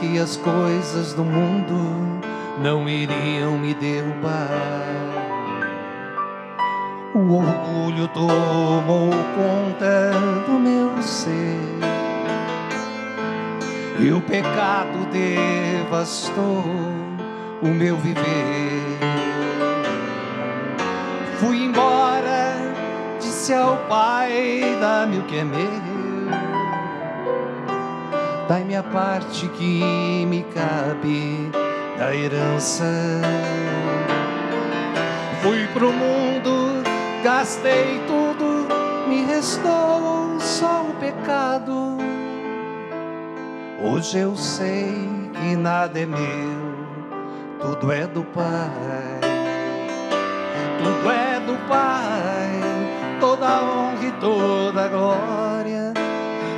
que as coisas do mundo não iriam me derrubar. O orgulho tomou conta do meu ser. E o pecado devastou o meu viver. Fui embora, disse ao Pai: dá-me o que é meu. Dai-me a parte que me cabe da herança. Fui pro mundo, gastei tudo, me restou só o pecado. Hoje eu sei que nada é meu, tudo é do Pai. Tudo é do Pai, toda honra e toda glória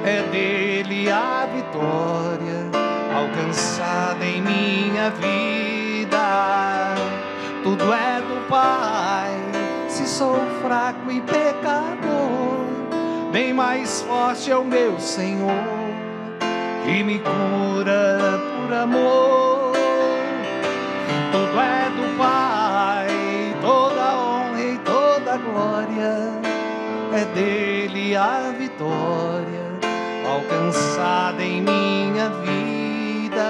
é dele a vitória alcançada em minha vida. Tudo é do Pai, se sou fraco e pecador, bem mais forte é o meu Senhor, que me cura por amor. Tudo é do Pai, toda honra e toda glória é dele a vitória alcançada em minha vida.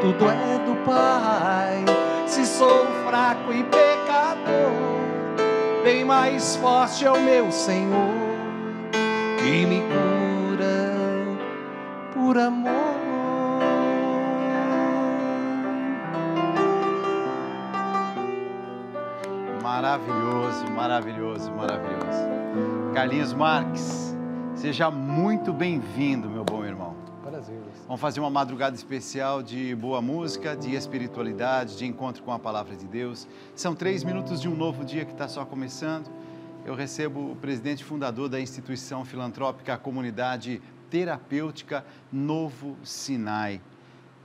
Tudo é do Pai. Se sou fraco e pecador, bem mais forte é o meu Senhor que me cura por amor. Maravilhoso, maravilhoso, maravilhoso. Carlinhos Marques, seja muito bem-vindo, meu bom irmão. Prazer. Vamos fazer uma madrugada especial de boa música, de espiritualidade, de encontro com a palavra de Deus. São três minutos de um novo dia que está só começando. Eu recebo o presidente fundador da instituição filantrópica Comunidade Terapêutica Novo Sinai.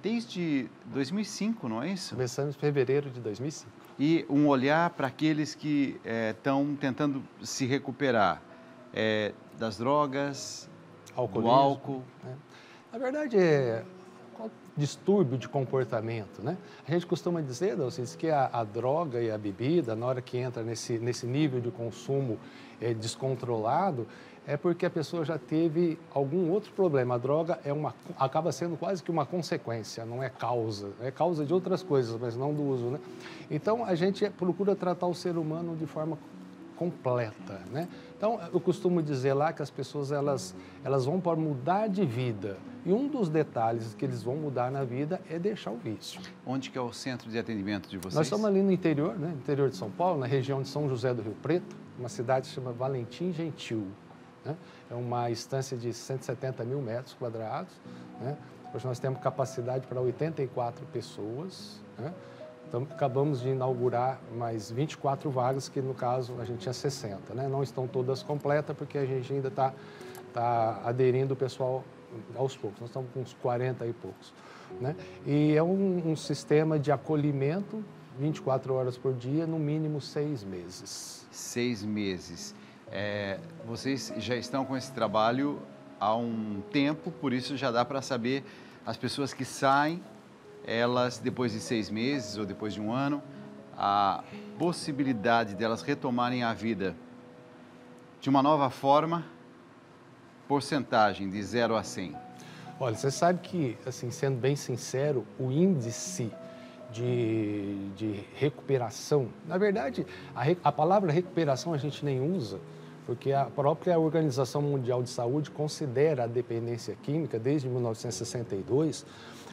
Desde 2005, não é isso? Começamos em fevereiro de 2005. E um olhar para aqueles que estão tentando se recuperar é, das drogas, do Alcoolismo, álcool. né? Na verdade, é distúrbio de comportamento, né? A gente costuma dizer, Dalcis, que a, a droga e a bebida, na hora que entra nesse, nesse nível de consumo eh, descontrolado, é porque a pessoa já teve algum outro problema. A droga é uma, acaba sendo quase que uma consequência, não é causa. É causa de outras coisas, mas não do uso, né? Então, a gente procura tratar o ser humano de forma completa, né? Então, eu costumo dizer lá que as pessoas elas, elas vão para mudar de vida. E um dos detalhes que eles vão mudar na vida é deixar o vício. Onde que é o centro de atendimento de vocês? Nós estamos ali no interior, né? interior de São Paulo, na região de São José do Rio Preto, uma cidade que chama Valentim Gentil. Né? É uma estância de 170 mil metros quadrados. Né? Hoje nós temos capacidade para 84 pessoas. Né? Então, acabamos de inaugurar mais 24 vagas, que no caso a gente tinha 60. Né? Não estão todas completas, porque a gente ainda está tá aderindo o pessoal aos poucos. Nós estamos com uns 40 e poucos. Né? E é um, um sistema de acolhimento 24 horas por dia, no mínimo seis meses. Seis meses. É, vocês já estão com esse trabalho há um tempo, por isso já dá para saber as pessoas que saem, elas depois de seis meses ou depois de um ano, a possibilidade delas retomarem a vida de uma nova forma, porcentagem de 0 a 100. Olha, você sabe que, assim, sendo bem sincero, o índice de, de recuperação, na verdade, a, a palavra recuperação a gente nem usa, porque a própria Organização Mundial de Saúde considera a dependência química, desde 1962,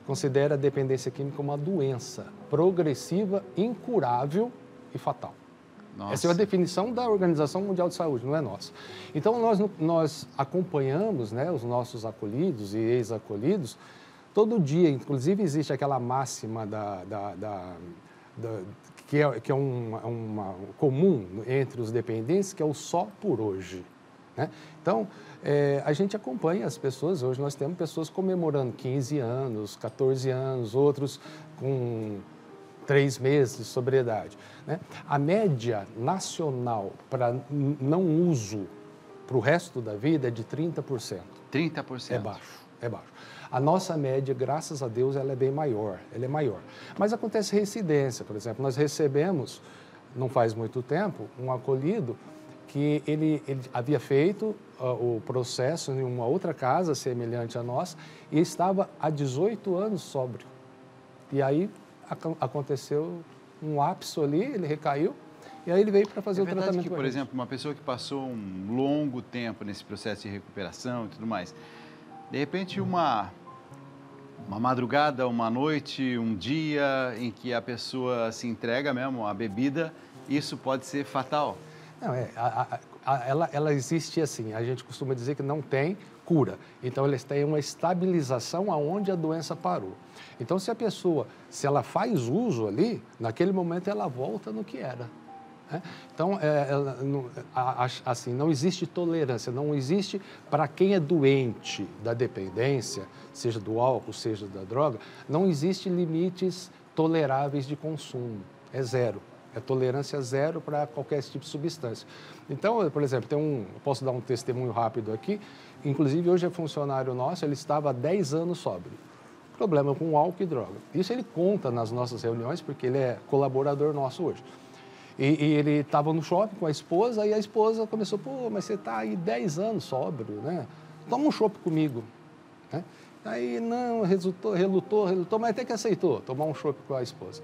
considera a dependência química uma doença progressiva, incurável e fatal. Essa é a definição da Organização Mundial de Saúde, não é nossa. Então, nós, nós acompanhamos né, os nossos acolhidos e ex-acolhidos todo dia. Inclusive, existe aquela máxima da, da, da- da- que é, que é uma, uma- comum entre os dependentes, que é o só por hoje. né? Então, eh, a gente acompanha as pessoas. Hoje nós temos pessoas comemorando 15 anos, 14 anos, outros com três meses de sobriedade. Né? A média nacional para não uso para o resto da vida é de 30%. 30%? É baixo, é baixo. A nossa média, graças a Deus, ela é bem maior, ela é maior. Mas acontece reincidência, por exemplo, nós recebemos, não faz muito tempo, um acolhido que ele, ele havia feito uh, o processo em uma outra casa semelhante a nós e estava há 18 anos sóbrio. E aí ac aconteceu um lapso ali, ele recaiu, e aí ele veio para fazer é o tratamento. que, por exemplo, uma pessoa que passou um longo tempo nesse processo de recuperação e tudo mais, de repente uma uma madrugada, uma noite, um dia em que a pessoa se entrega mesmo à bebida, isso pode ser fatal. Não, é, a, a, ela, ela existe assim, a gente costuma dizer que não tem cura. Então, eles têm uma estabilização aonde a doença parou. Então, se a pessoa, se ela faz uso ali, naquele momento ela volta no que era. Né? Então, é, ela, não, assim, não existe tolerância, não existe para quem é doente da dependência, seja do álcool, seja da droga, não existe limites toleráveis de consumo, é zero. É tolerância zero para qualquer tipo de substância. Então, por exemplo, tem um, posso dar um testemunho rápido aqui. Inclusive, hoje é funcionário nosso, ele estava há 10 anos sóbrio. Problema com álcool e droga. Isso ele conta nas nossas reuniões, porque ele é colaborador nosso hoje. E, e ele estava no shopping com a esposa, e a esposa começou, pô, mas você está aí 10 anos sóbrio, né? Toma um shopping comigo. Né? Aí, não, resultou, relutou, relutou, mas até que aceitou tomar um shopping com a esposa.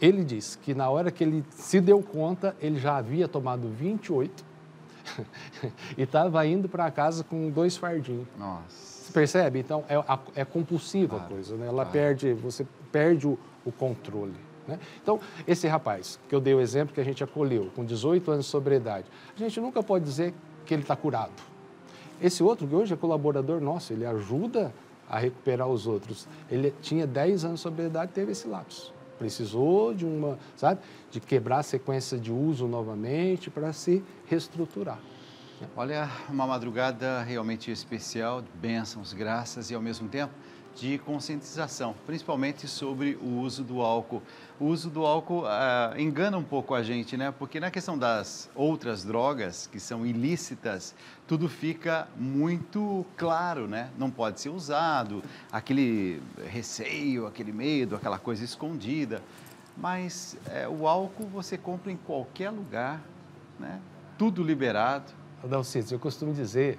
Ele diz que na hora que ele se deu conta, ele já havia tomado 28 e estava indo para casa com dois fardinhos. Nossa. Você percebe? Então, é, é compulsiva claro, a coisa, né? Ela claro. perde, você perde o, o controle. Né? Então, esse rapaz, que eu dei o exemplo que a gente acolheu, com 18 anos de sobriedade, a gente nunca pode dizer que ele está curado. Esse outro, que hoje é colaborador nosso, ele ajuda a recuperar os outros. Ele tinha 10 anos de sobriedade e teve esse lapso precisou de uma, sabe, de quebrar a sequência de uso novamente para se reestruturar. Olha, uma madrugada realmente especial, bênçãos, graças e ao mesmo tempo de conscientização, principalmente sobre o uso do álcool. O uso do álcool ah, engana um pouco a gente, né? Porque na questão das outras drogas que são ilícitas, tudo fica muito claro, né? Não pode ser usado, aquele receio, aquele medo, aquela coisa escondida. Mas é, o álcool você compra em qualquer lugar, né? Tudo liberado. Dalcides, eu costumo dizer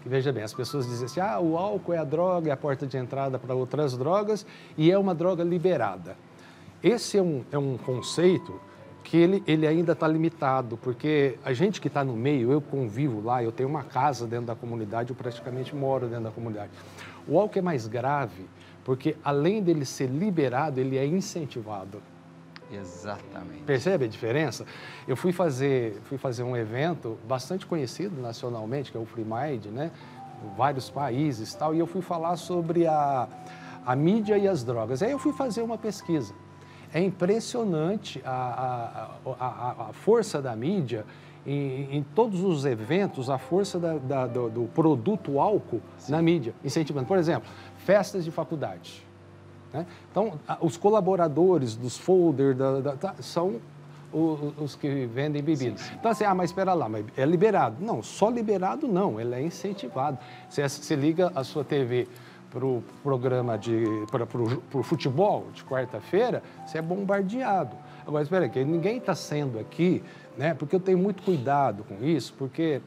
que veja bem, as pessoas dizem assim, ah, o álcool é a droga, é a porta de entrada para outras drogas e é uma droga liberada. Esse é um, é um conceito que ele, ele ainda está limitado, porque a gente que está no meio, eu convivo lá, eu tenho uma casa dentro da comunidade, eu praticamente moro dentro da comunidade. O álcool é mais grave, porque além dele ser liberado, ele é incentivado. Exatamente. Percebe a diferença? Eu fui fazer, fui fazer um evento bastante conhecido nacionalmente, que é o Free Mind, né? Vários países e tal, e eu fui falar sobre a, a mídia e as drogas. Aí eu fui fazer uma pesquisa. É impressionante a, a, a, a força da mídia em, em, todos os eventos, a força da, da, do, do, produto álcool Sim. na mídia, incentivando. Por exemplo, festas de faculdade né? Então, os colaboradores dos folders tá, são os, os, que vendem bebidas. Sim, sim. Então, assim, ah, mas espera lá, mas é liberado. Não, só liberado não, ele é incentivado. Você, você liga a sua TV para o programa de para o futebol de quarta-feira, você é bombardeado. Agora, espera aí, ninguém está sendo aqui, né? Porque eu tenho muito cuidado com isso, porque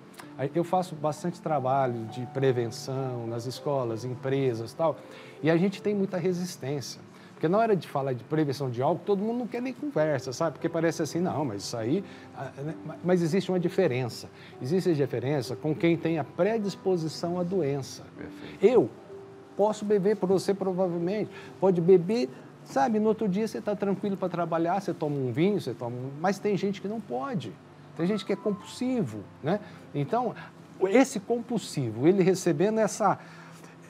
eu faço bastante trabalho de prevenção nas escolas, empresas tal, e a gente tem muita resistência. Porque na hora de falar de prevenção de álcool, todo mundo não quer nem conversa, sabe? Porque parece assim, não, mas isso aí. Ah, né? Mas existe uma diferença. Existe a diferença com quem tem a predisposição à doença. Perfeito. Eu posso beber para você, provavelmente. Pode beber, sabe? No outro dia você está tranquilo para trabalhar, você toma um vinho, você toma. Mas tem gente que não pode. Tem gente que é compulsivo, né? Então, esse compulsivo, ele recebendo essa,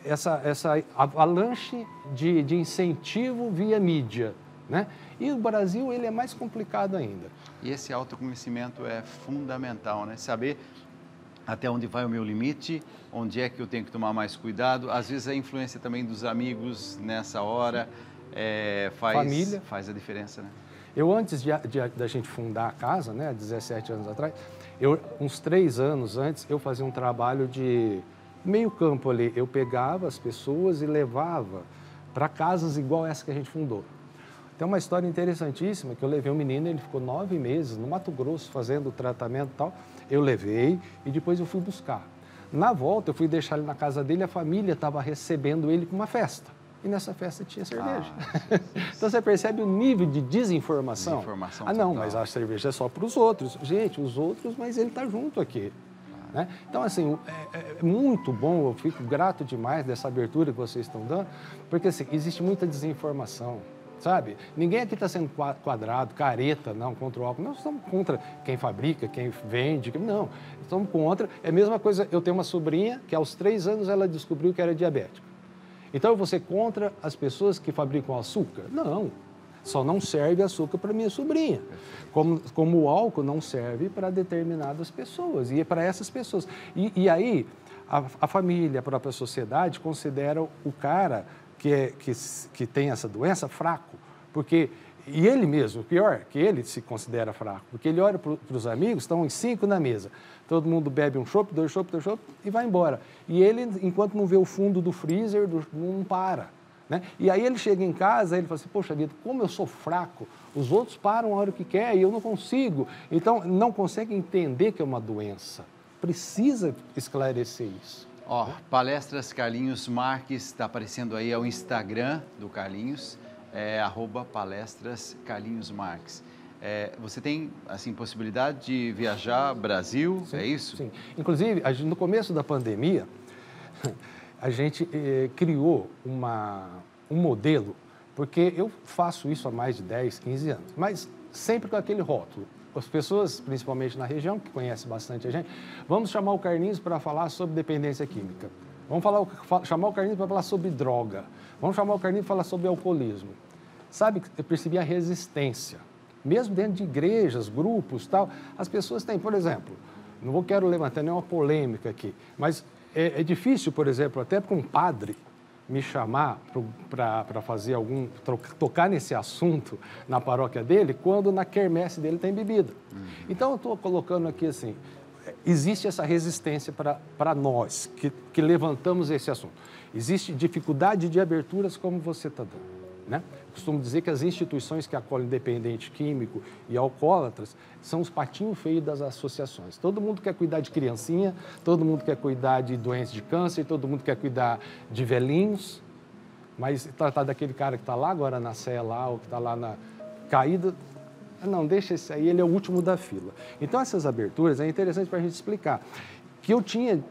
essa, essa avalanche de, de incentivo via mídia, né? E o Brasil, ele é mais complicado ainda. E esse autoconhecimento é fundamental, né? Saber até onde vai o meu limite, onde é que eu tenho que tomar mais cuidado. Às vezes a influência também dos amigos nessa hora é, faz, família. faz a diferença, né? Eu, antes de, de, da gente fundar a casa, né, 17 anos atrás, eu, uns três anos antes, eu fazia um trabalho de meio campo ali. Eu pegava as pessoas e levava para casas igual essa que a gente fundou. Tem uma história interessantíssima que eu levei um menino, ele ficou nove meses no Mato Grosso fazendo o tratamento e tal. Eu levei e depois eu fui buscar. Na volta, eu fui deixar ele na casa dele, a família estava recebendo ele com uma festa. E nessa festa tinha cerveja. Ah, então você percebe o nível de desinformação. desinformação ah, não, total. mas a cerveja é só para os outros. Gente, os outros, mas ele está junto aqui. Ah. Né? Então, assim, é, é, muito bom, eu fico grato demais dessa abertura que vocês estão dando, porque assim, existe muita desinformação sabe? Ninguém aqui está sendo quadrado, careta, não, contra o álcool. Nós estamos contra quem fabrica, quem vende, não. Estamos contra. É a mesma coisa, eu tenho uma sobrinha que aos três anos ela descobriu que era diabética. Então, você contra as pessoas que fabricam açúcar? Não. Só não serve açúcar para minha sobrinha. Como, como o álcool não serve para determinadas pessoas. E é para essas pessoas. E, e aí, a, a, família, a própria sociedade considera o cara que, é, que, que tem essa doença fraco. Porque e ele mesmo, pior, que ele se considera fraco, porque ele olha para os amigos, estão em cinco na mesa, todo mundo bebe um chopp, dois chopp, dois chopp e vai embora. E ele, enquanto não vê o fundo do freezer, não para. Né? E aí ele chega em casa, ele fala assim, poxa vida, como eu sou fraco, os outros param a hora que quer e eu não consigo. Então, não consegue entender que é uma doença. Precisa esclarecer isso. Ó, palestras Carlinhos Marques, está aparecendo aí, é o Instagram do Carlinhos é, arroba palestras Carlinhos Marques. É, você tem, assim, possibilidade de viajar Brasil, sim, é isso? Sim. Inclusive, no começo da pandemia, a gente eh, criou uma, um modelo, porque eu faço isso há mais de 10, 15 anos, mas sempre com aquele rótulo. As pessoas, principalmente na região, que conhecem bastante a gente, vamos chamar o Carlinhos para falar sobre dependência química. Vamos falar, chamar o Carlinhos para falar sobre droga. Vamos chamar o Carlinhos para falar sobre alcoolismo. Sabe, eu percebi a resistência. Mesmo dentro de igrejas, grupos tal, as pessoas têm, por exemplo, não vou quero levantar nenhuma polêmica aqui, mas é, é difícil, por exemplo, até para um padre me chamar para fazer algum, tocar nesse assunto na paróquia dele, quando na quermesse dele tem bebida. Uhum. Então, eu estou colocando aqui assim, existe essa resistência para nós que, que levantamos esse assunto. Existe dificuldade de aberturas como você está dando. Né? Costumo dizer que as instituições que acolhem dependente químico e alcoólatras são os patinhos feios das associações. Todo mundo quer cuidar de criancinha, todo mundo quer cuidar de doenças de câncer, todo mundo quer cuidar de velhinhos, mas tratar daquele cara que está lá agora na lá, ou que está lá na caída, não, deixa esse aí, ele é o último da fila. Então, essas aberturas é interessante para a gente explicar que eu tinha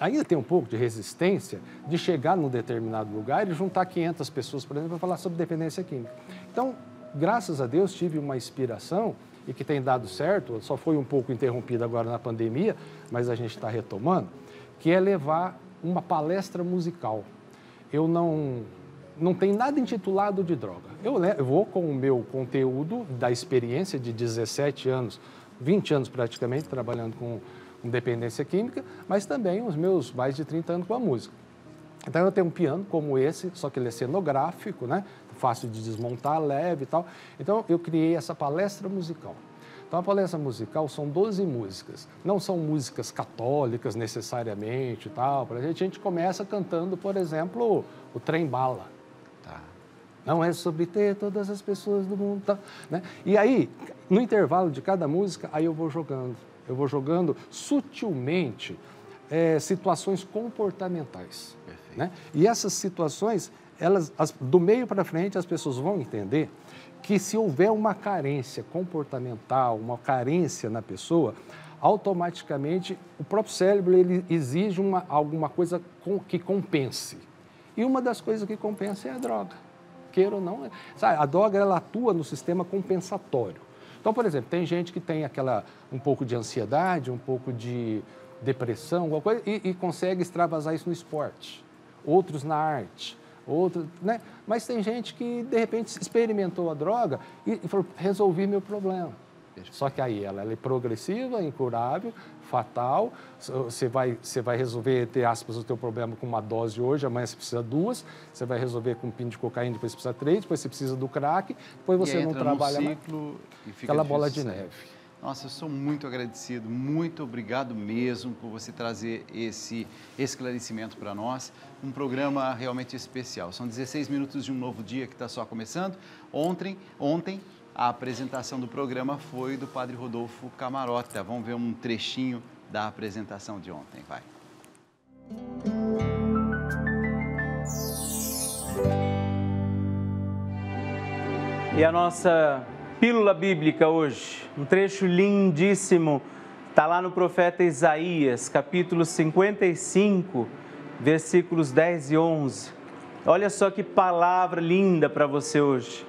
ainda tem um pouco de resistência de chegar num determinado lugar e juntar 500 pessoas, por exemplo, para falar sobre dependência química. Então, graças a Deus, tive uma inspiração e que tem dado certo, só foi um pouco interrompida agora na pandemia, mas a gente está retomando, que é levar uma palestra musical. Eu não não tem nada intitulado de droga. Eu, eu vou com o meu conteúdo da experiência de 17 anos, 20 anos praticamente, trabalhando com com dependência química, mas também os meus mais de 30 anos com a música. Então eu tenho um piano como esse, só que ele é cenográfico, né? fácil de desmontar, leve e tal. Então eu criei essa palestra musical. Então a palestra musical são 12 músicas. Não são músicas católicas necessariamente e tal. A gente, a gente começa cantando, por exemplo, o Trem Bala. Tá. Não é sobre ter todas as pessoas do mundo. Tá, né? E aí, no intervalo de cada música, aí eu vou jogando eu vou jogando sutilmente é, situações comportamentais. Né? E essas situações, elas, as, do meio para frente, as pessoas vão entender que se houver uma carência comportamental, uma carência na pessoa, automaticamente o próprio cérebro ele exige uma, alguma coisa com, que compense. E uma das coisas que compensa é a droga. Queira ou não, sabe, a droga ela atua no sistema compensatório. Então, por exemplo, tem gente que tem aquela um pouco de ansiedade, um pouco de depressão, alguma coisa, e, e consegue extravasar isso no esporte. Outros na arte, outros, né? Mas tem gente que de repente experimentou a droga e, e falou: resolvi meu problema. Só que aí ela, ela é progressiva, incurável, fatal. Você vai, você vai resolver, entre aspas, o teu problema com uma dose hoje, amanhã você precisa duas. Você vai resolver com um pino de cocaína, depois você precisa três, depois você precisa do crack, depois você não trabalha mais. Aquela bola de neve. Nossa, eu sou muito agradecido, muito obrigado mesmo por você trazer esse esclarecimento para nós. Um programa realmente especial. São 16 minutos de um novo dia que está só começando. Ontem, ontem a apresentação do programa foi do Padre Rodolfo Camarota. Vamos ver um trechinho da apresentação de ontem, vai. E a nossa pílula bíblica hoje, um trecho lindíssimo, está lá no profeta Isaías, capítulo 55, versículos 10 e 11. Olha só que palavra linda para você hoje.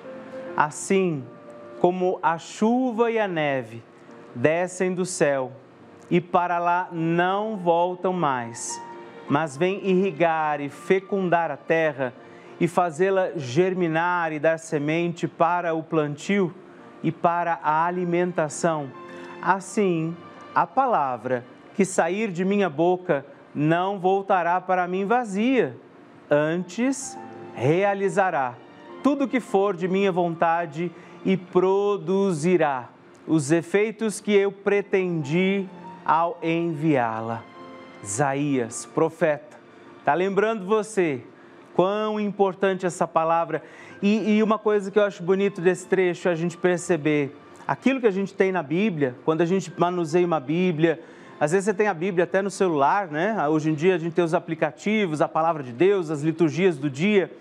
Assim, como a chuva e a neve descem do céu e para lá não voltam mais, mas vêm irrigar e fecundar a terra e fazê-la germinar e dar semente para o plantio e para a alimentação. Assim, a palavra que sair de minha boca não voltará para mim vazia, antes realizará tudo que for de minha vontade e produzirá os efeitos que eu pretendi ao enviá-la. Isaías, profeta, está lembrando você quão importante essa palavra. E, e, uma coisa que eu acho bonito desse trecho é a gente perceber aquilo que a gente tem na Bíblia, quando a gente manuseia uma Bíblia. Às vezes você tem a Bíblia até no celular, né? Hoje em dia a gente tem os aplicativos, a palavra de Deus, as liturgias do dia.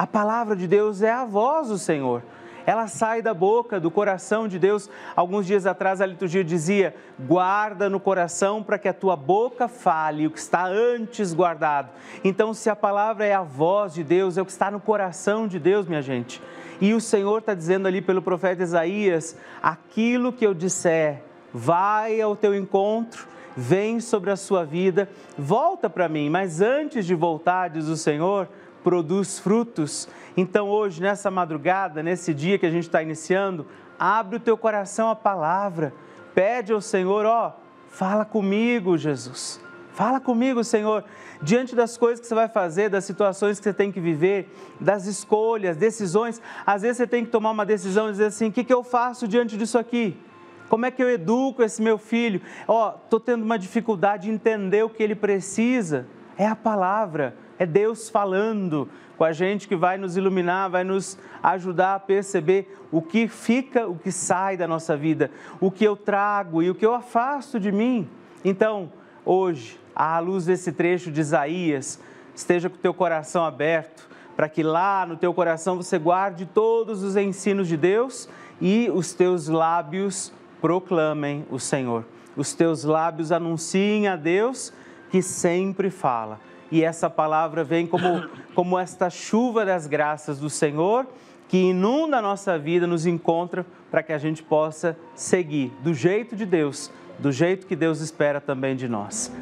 A palavra de Deus é a voz do Senhor ela sai da boca, do coração de Deus. Alguns dias atrás a liturgia dizia: guarda no coração para que a tua boca fale o que está antes guardado. Então, se a palavra é a voz de Deus, é o que está no coração de Deus, minha gente. E o Senhor está dizendo ali pelo profeta Isaías: aquilo que eu disser, vai ao teu encontro vem sobre a sua vida, volta para mim, mas antes de voltar, diz o Senhor, produz frutos. Então, hoje, nessa madrugada, nesse dia que a gente está iniciando, abre o teu coração à palavra, pede ao Senhor, ó, fala comigo, Jesus. Fala comigo, Senhor, diante das coisas que você vai fazer, das situações que você tem que viver, das escolhas, decisões. Às vezes você tem que tomar uma decisão e dizer assim: o que, que eu faço diante disso aqui? Como é que eu educo esse meu filho? Ó, estou tendo uma dificuldade de entender o que ele precisa. É a palavra é Deus falando com a gente que vai nos iluminar, vai nos ajudar a perceber o que fica, o que sai da nossa vida, o que eu trago e o que eu afasto de mim. Então, hoje, à luz desse trecho de Isaías, esteja com o teu coração aberto, para que lá no teu coração você guarde todos os ensinos de Deus e os teus lábios proclamem o Senhor. Os teus lábios anunciem a Deus que sempre fala e essa palavra vem como, como esta chuva das graças do Senhor que inunda a nossa vida, nos encontra para que a gente possa seguir do jeito de Deus, do jeito que Deus espera também de nós.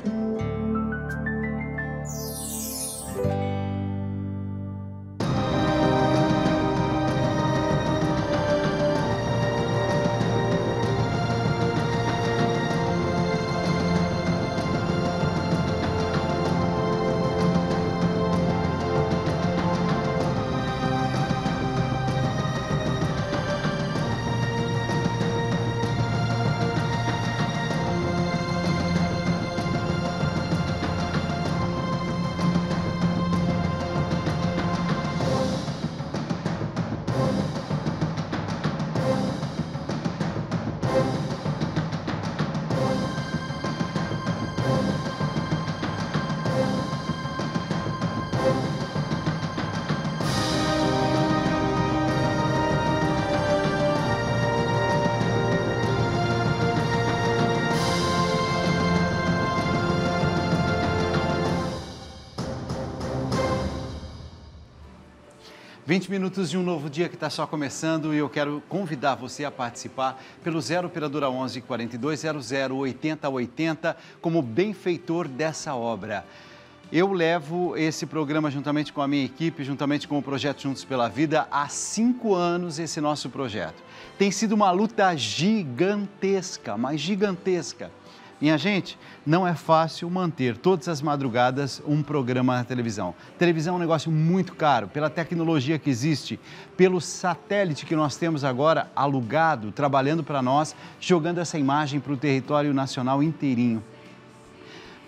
20 minutos de um novo dia que está só começando e eu quero convidar você a participar pelo 0 Operadora 11 42 00 80 80 como benfeitor dessa obra. Eu levo esse programa juntamente com a minha equipe, juntamente com o projeto Juntos pela Vida, há cinco anos esse nosso projeto. Tem sido uma luta gigantesca, mas gigantesca. Minha gente, não é fácil manter todas as madrugadas um programa na televisão. Televisão é um negócio muito caro, pela tecnologia que existe, pelo satélite que nós temos agora alugado, trabalhando para nós, jogando essa imagem para o território nacional inteirinho.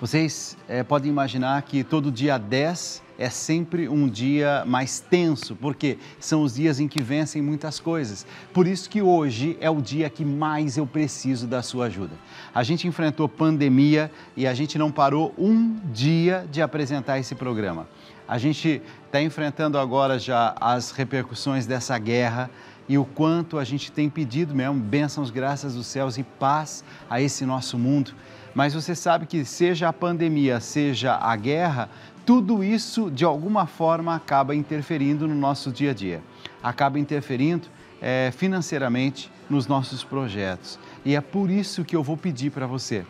Vocês é, podem imaginar que todo dia 10 é sempre um dia mais tenso, porque são os dias em que vencem muitas coisas. Por isso que hoje é o dia que mais eu preciso da sua ajuda. A gente enfrentou pandemia e a gente não parou um dia de apresentar esse programa. A gente está enfrentando agora já as repercussões dessa guerra e o quanto a gente tem pedido mesmo bênçãos, graças dos céus e paz a esse nosso mundo. Mas você sabe que, seja a pandemia, seja a guerra, tudo isso de alguma forma acaba interferindo no nosso dia a dia, acaba interferindo é, financeiramente nos nossos projetos. E é por isso que eu vou pedir para você.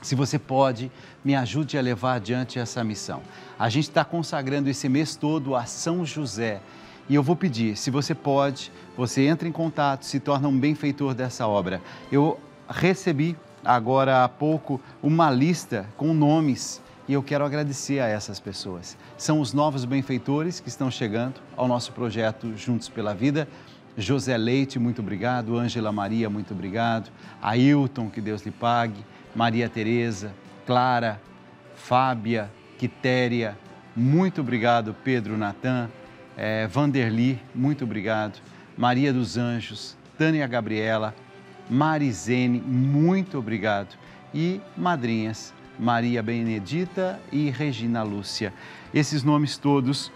Se você pode, me ajude a levar adiante essa missão. A gente está consagrando esse mês todo a São José. E eu vou pedir, se você pode, você entra em contato, se torna um benfeitor dessa obra. Eu recebi agora há pouco uma lista com nomes e eu quero agradecer a essas pessoas. São os novos benfeitores que estão chegando ao nosso projeto Juntos pela Vida. José Leite, muito obrigado. Ângela Maria, muito obrigado. Ailton, que Deus lhe pague. Maria Tereza, Clara, Fábia, Quitéria, muito obrigado. Pedro Natan, é, Vanderli, muito obrigado. Maria dos Anjos, Tânia Gabriela, Marizene, muito obrigado. E madrinhas, Maria Benedita e Regina Lúcia. Esses nomes todos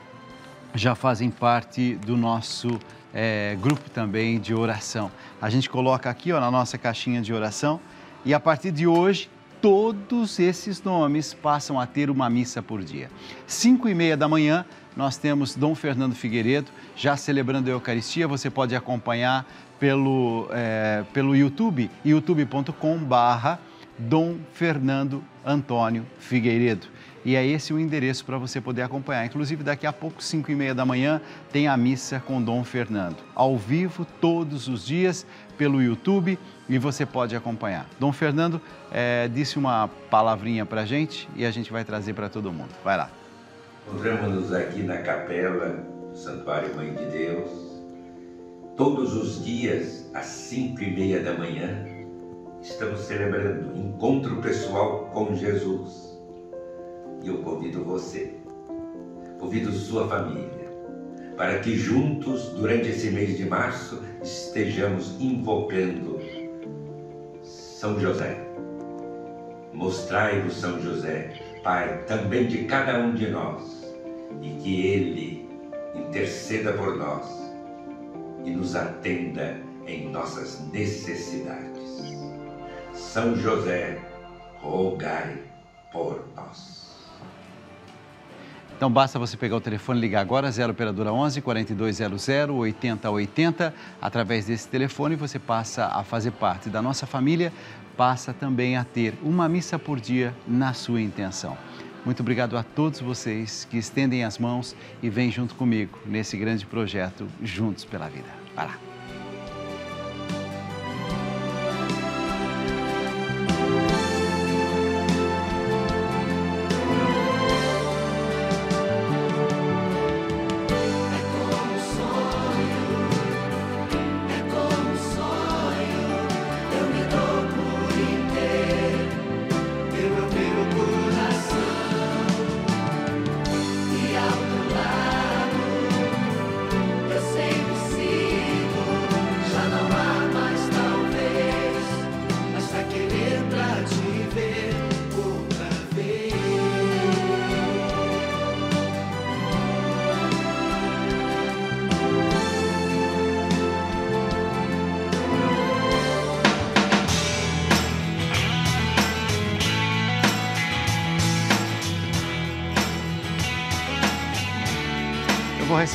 já fazem parte do nosso é, grupo também de oração. A gente coloca aqui ó, na nossa caixinha de oração e a partir de hoje todos esses nomes passam a ter uma missa por dia. Cinco e meia da manhã nós temos Dom Fernando Figueiredo já celebrando a Eucaristia. Você pode acompanhar pelo, é, pelo YouTube, youtube.com barra Dom Fernando Antônio Figueiredo. E é esse o endereço para você poder acompanhar. Inclusive, daqui a pouco, 5 e meia da manhã, tem a missa com Dom Fernando. Ao vivo, todos os dias, pelo YouTube, e você pode acompanhar. Dom Fernando é, disse uma palavrinha para a gente e a gente vai trazer para todo mundo. Vai lá. Encontramos-nos aqui na capela do Santuário Mãe de Deus, todos os dias, às 5 e meia da manhã, estamos celebrando encontro pessoal com Jesus. E eu convido você, convido sua família, para que juntos, durante esse mês de março, estejamos invocando São José. Mostrai-vos São José, Pai, também de cada um de nós, e que Ele interceda por nós e nos atenda em nossas necessidades. São José, rogai por nós. Então basta você pegar o telefone e ligar agora, 0 operadora 11 4200 8080. Através desse telefone você passa a fazer parte da nossa família, passa também a ter uma missa por dia na sua intenção. Muito obrigado a todos vocês que estendem as mãos e vêm junto comigo nesse grande projeto Juntos pela Vida. Vai lá.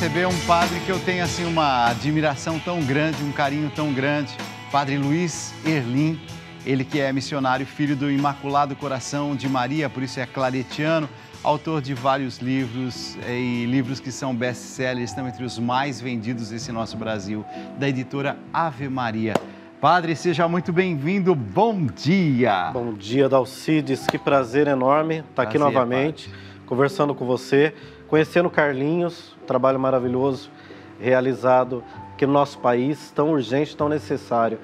Receber um padre que eu tenho assim uma admiração tão grande, um carinho tão grande, Padre Luiz Erlim, ele que é missionário, filho do Imaculado Coração de Maria, por isso é claretiano, autor de vários livros eh, e livros que são best-sellers, estão entre os mais vendidos desse nosso Brasil, da editora Ave Maria. Padre, seja muito bem-vindo. Bom dia. Bom dia, Dalcides. Que prazer enorme estar aqui Prazer, novamente, conversando com você, conhecendo Carlinhos, trabalho maravilhoso realizado aqui no nosso país, tão urgente, tão necessário.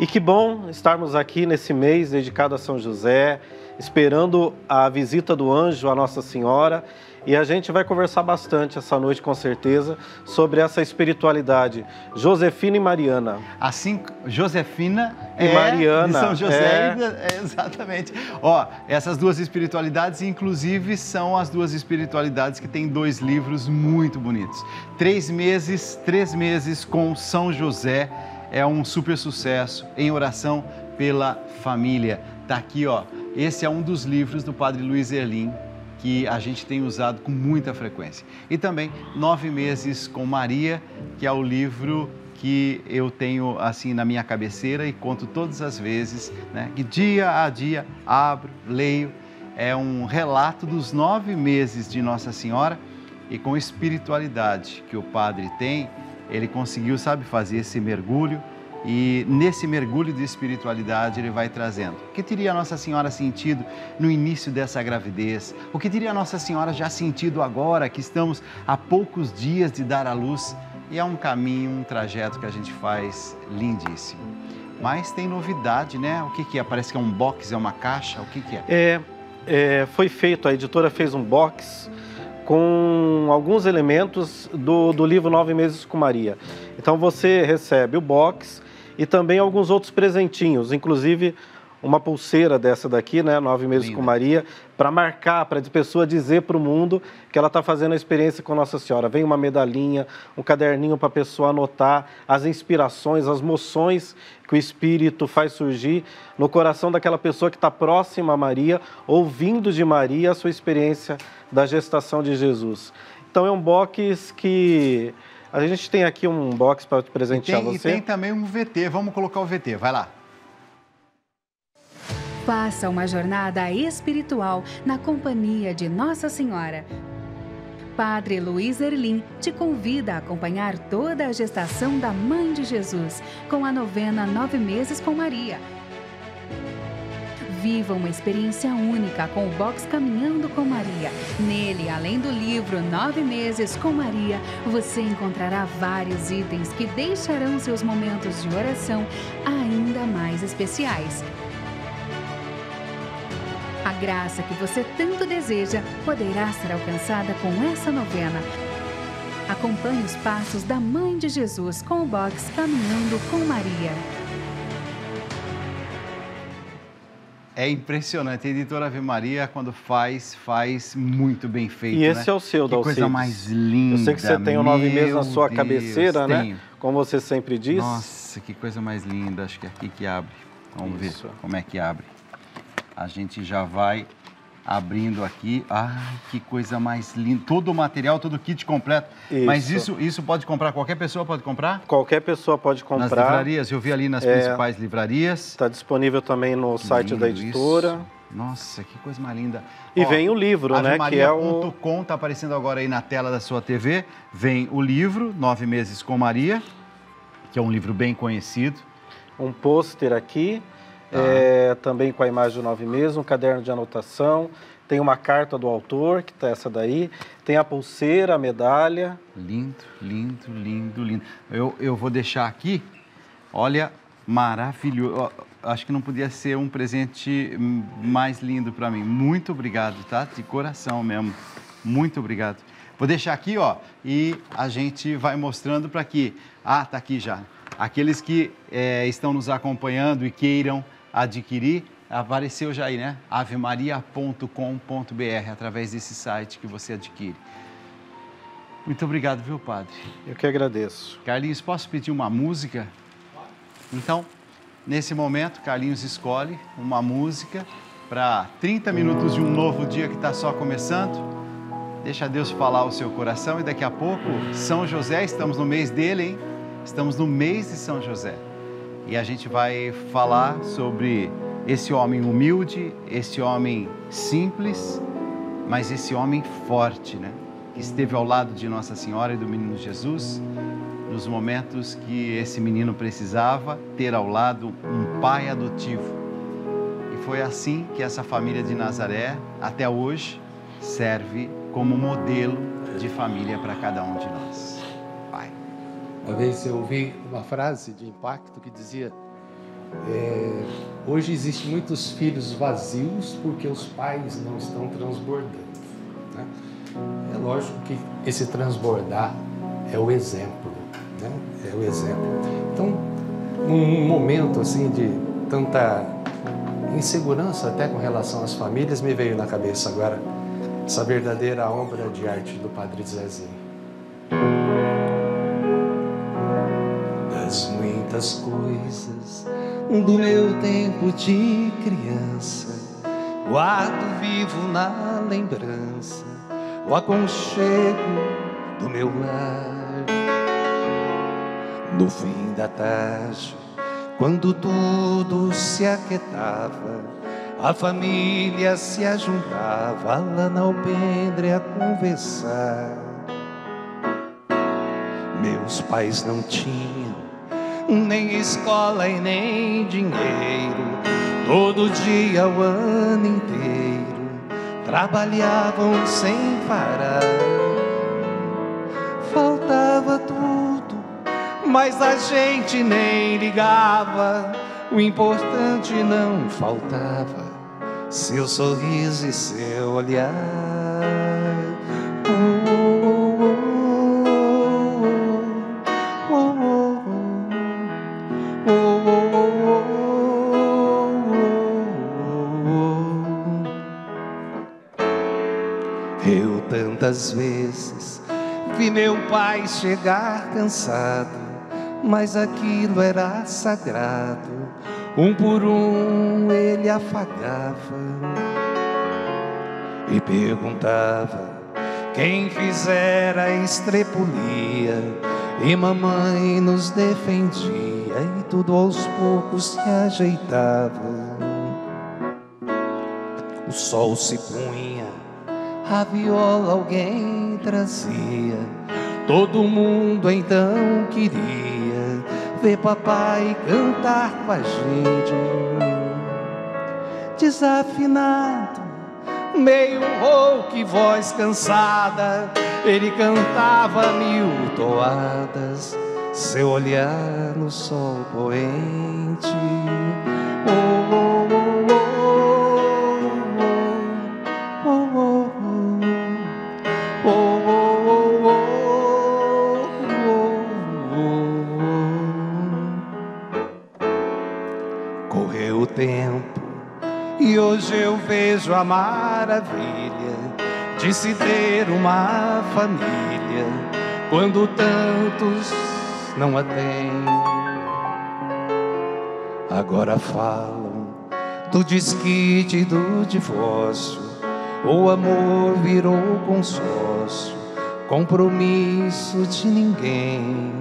E que bom estarmos aqui nesse mês dedicado a São José, esperando a visita do anjo a Nossa Senhora. E a gente vai conversar bastante essa noite, com certeza, sobre essa espiritualidade Josefina e Mariana. Assim, Josefina E é Mariana, São José. é. é, exatamente. Ó, essas duas espiritualidades, inclusive, são as duas espiritualidades que têm dois livros muito bonitos. Três meses, três meses com São José é um super sucesso em oração pela família. Tá aqui, ó. Esse é um dos livros do Padre Luiz Erlim que a gente tem usado com muita frequência. E também Nove Meses com Maria, que é o livro que eu tenho assim na minha cabeceira e conto todas as vezes, né? Que dia a dia abro, leio. É um relato dos nove meses de Nossa Senhora e com espiritualidade que o padre tem, ele conseguiu, sabe, fazer esse mergulho e nesse mergulho de espiritualidade ele vai trazendo. O que teria Nossa Senhora sentido no início dessa gravidez? O que teria Nossa Senhora já sentido agora que estamos a poucos dias de dar à luz? E é um caminho, um trajeto que a gente faz lindíssimo. Mas tem novidade, né? O que, que é? Parece que é um box, é uma caixa? O que, que é? É, é, foi feito, a editora fez um box com alguns elementos do, do livro Nove Meses com Maria. Então você recebe o box e também alguns outros presentinhos, inclusive uma pulseira dessa daqui, né, Nove Meses Linda. com Maria, para marcar, para a pessoa dizer para o mundo que ela está fazendo a experiência com Nossa Senhora. Vem uma medalhinha, um caderninho para a pessoa anotar as inspirações, as moções que o Espírito faz surgir no coração daquela pessoa que está próxima a Maria, ouvindo de Maria a sua experiência da gestação de Jesus. Então é um box que a gente tem aqui um box para E presentear tem, e você. tem também um VT. Vamos colocar o VT. Vai lá. Faça uma jornada espiritual na companhia de Nossa Senhora. Padre Luiz Erlim te convida a acompanhar toda a gestação da Mãe de Jesus com a novena Nove Meses com Maria. Viva uma experiência única com o box Caminhando com Maria. Nele, além do livro Nove Meses com Maria, você encontrará vários itens que deixarão seus momentos de oração ainda mais especiais. A graça que você tanto deseja poderá ser alcançada com essa novena. Acompanhe os passos da Mãe de Jesus com o box Caminhando com Maria. É impressionante. A editora Ave Maria, quando faz, faz muito bem feito. E esse né? é o seu, Que coisa Dalcides. mais linda. Eu sei que você tem o nove meses na sua Deus, cabeceira, né? tenho. Como você sempre diz. Nossa, que coisa mais linda. Acho que é aqui que abre. Vamos Isso. ver como é que abre. A gente já vai abrindo aqui. Ai, que coisa mais linda. Todo o material, todo o kit completo. Mas Isso. isso, isso pode comprar, qualquer pessoa pode comprar? Qualquer pessoa pode Nas comprar. livrarias, eu vi ali nas É. principais livrarias. Está disponível também no Que site da editora. isso. Nossa, que coisa mais linda. E Ó, vem o livro, né? Que é o. Avemaria.com está aparecendo agora aí na tela da sua TV. Vem o livro, Nove Meses com Maria, que é um livro bem conhecido. um pôster aqui, Tá. é, também com a imagem do nove meses, um caderno de anotação, tem uma carta do autor, que tá essa daí, tem a pulseira, a medalha. Lindo, lindo, lindo, lindo. Eu, eu vou deixar aqui, olha, maravilhoso. Acho que não podia ser um presente mais lindo para mim. Muito obrigado, tá? De coração mesmo. Muito obrigado. Vou deixar aqui, ó, e a gente vai mostrando para que. Ah, tá aqui já. Aqueles que eh, estão nos acompanhando e queiram adquirir, apareceu já aí, né? avemaria.com.br, através desse site que você adquire. Muito obrigado, viu, padre? Eu que agradeço. Carlinhos, posso pedir uma música? Então, nesse momento, Carlinhos escolhe uma música para 30 minutos de um novo dia que está só começando. Deixa Deus falar o seu coração e daqui a pouco, São José, estamos no mês dele, hein? Estamos no mês de São José. E a gente vai falar sobre esse homem humilde, esse homem simples mas esse homem forte, né? Que esteve ao lado de Nossa Senhora e do menino Jesus nos momentos que esse menino precisava ter ao lado um pai adotivo. E foi assim que essa família de Nazaré, até hoje, serve como modelo de família para cada um de nós. Uma vez eu ouvi uma frase de impacto que dizia: é, Hoje existem muitos filhos vazios porque os pais não estão transbordando. Né? É lógico que esse transbordar é o exemplo, né? É o exemplo. Então, num momento assim de tanta insegurança até com relação às famílias, me veio na cabeça agora essa verdadeira obra de arte do Padre Zezinho. Muitas coisas do meu tempo de criança, guardo vivo na lembrança o aconchego do meu lar. No fim da tarde, quando tudo se aquietava, a família se ajuntava lá na alpendre a conversar. Meus pais não tinham nem escola e nem dinheiro. Todo dia, o ano inteiro, trabalhavam sem parar. Faltava tudo, mas a gente nem ligava. O importante não faltava seu sorriso e seu olhar. Tantas vezes vi meu pai chegar cansado, mas aquilo era sagrado um por um ele afagava e perguntava quem fizera a estrepulia. E mamãe nos defendia e tudo aos poucos se ajeitava. O sol se punha, a viola alguém trazia. Todo mundo então queria ver papai cantar com a gente. Desafinado, meio rouco e voz cansada, ele cantava mil toadas, seu olhar no sol poente. Oh, oh, hoje eu vejo a maravilha de se ter uma família quando tantos não a têm. Agora falam do desquite do divórcio. O amor virou consórcio, compromisso de ninguém.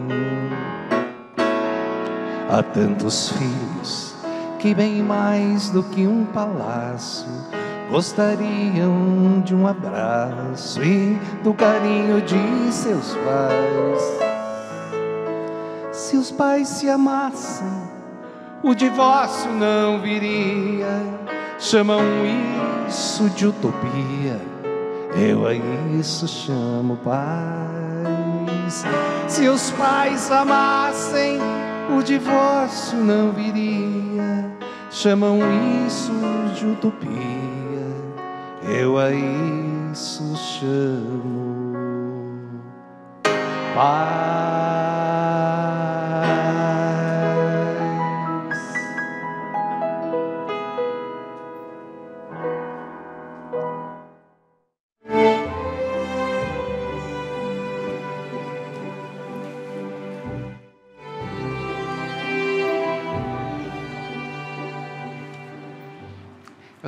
Há tantos filhos que, bem mais do que um palácio, gostariam de um abraço e do carinho de seus pais. Se os pais se amassem, o divórcio não viria. Chamam isso de utopia, eu a isso chamo paz. Se os pais amassem, o divórcio não viria. Chamam isso de utopia, eu a isso chamo paz.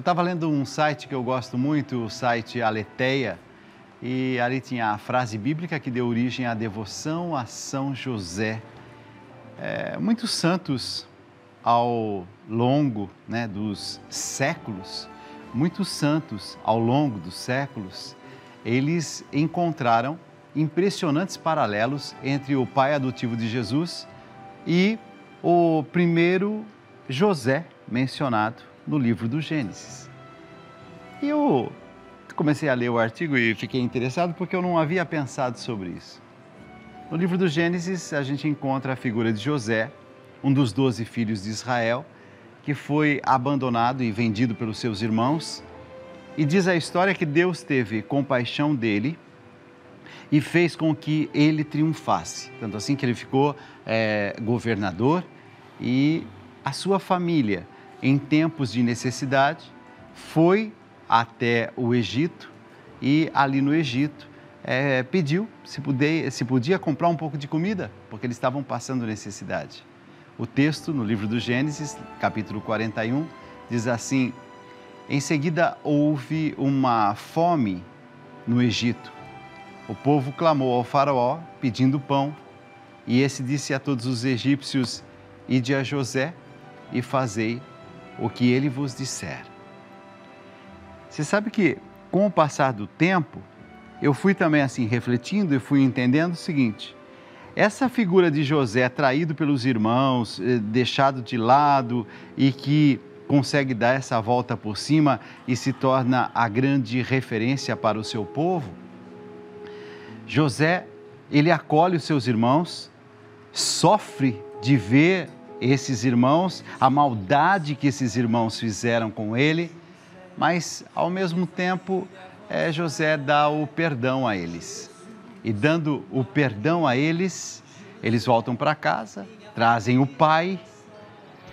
Estava lendo um site que eu gosto muito, o site Aleteia, e ali tinha a frase bíblica que deu origem à devoção a São José. É, muitos santos, ao longo né, dos séculos, muitos santos ao longo dos séculos, eles encontraram impressionantes paralelos entre o pai adotivo de Jesus e o primeiro José mencionado no livro do Gênesis. E eu comecei a ler o artigo e fiquei interessado porque eu não havia pensado sobre isso. No livro do Gênesis, a gente encontra a figura de José, um dos doze filhos de Israel, que foi abandonado e vendido pelos seus irmãos. E diz a história que Deus teve compaixão dele e fez com que ele triunfasse. Tanto assim que ele ficou é, governador e a sua família, em tempos de necessidade, foi até o Egito e ali no Egito é, pediu se podia, se podia comprar um pouco de comida, porque eles estavam passando necessidade. O texto no livro do Gênesis, capítulo 41, diz assim: Em seguida houve uma fome no Egito. O povo clamou ao Faraó pedindo pão, e esse disse a todos os egípcios: Ide a José e fazei o que ele vos disser. Você sabe que, com o passar do tempo, eu fui também assim refletindo e fui entendendo o seguinte: essa figura de José traído pelos irmãos, eh, deixado de lado e que consegue dar essa volta por cima e se torna a grande referência para o seu povo. José, ele acolhe os seus irmãos, sofre de ver esses irmãos, a maldade que esses irmãos fizeram com ele, mas ao mesmo tempo é, José dá o perdão a eles. E dando o perdão a eles, eles voltam para casa, trazem o pai,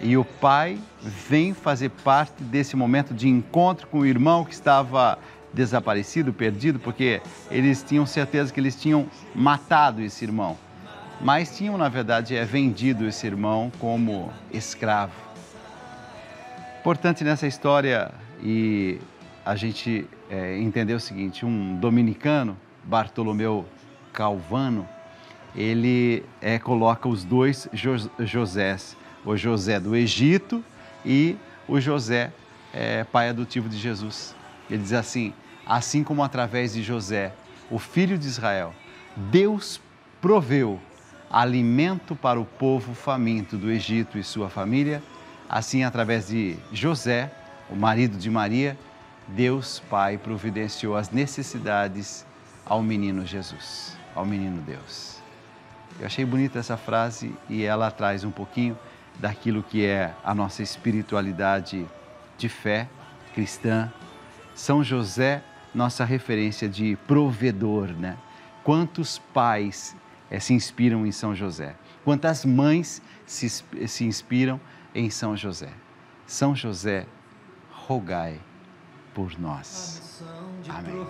e o pai vem fazer parte desse momento de encontro com o irmão que estava desaparecido, perdido, porque eles tinham certeza que eles tinham matado esse irmão mas tinham, na verdade, é, vendido esse irmão como escravo. Importante nessa história e a gente é, entender o seguinte: um dominicano, Bartolomeu Calvano, ele é, coloca os dois jo Josés, o José do Egito e o José, é, pai adotivo de Jesus. Ele diz assim: assim como através de José, o filho de Israel, Deus proveu alimento para o povo faminto do Egito e sua família. Assim, através de José, o marido de Maria, Deus Pai providenciou as necessidades ao menino Jesus, ao menino Deus. Eu achei bonita essa frase e ela traz um pouquinho daquilo que é a nossa espiritualidade de fé cristã. São José, nossa referência de provedor, né? Quantos pais é, se inspiram em São José. Quantas mães se, se inspiram em São José. São José, rogai por nós. Amém.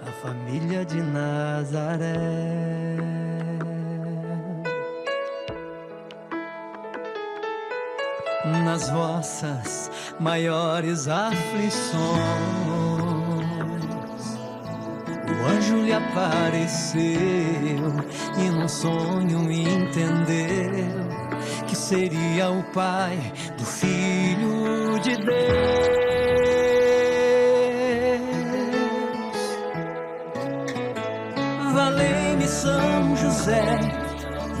A família de Nazaré. Nas vossas maiores aflições o anjo lhe apareceu e num sonho entendeu que seria o pai do filho de Deus. Valei-me São José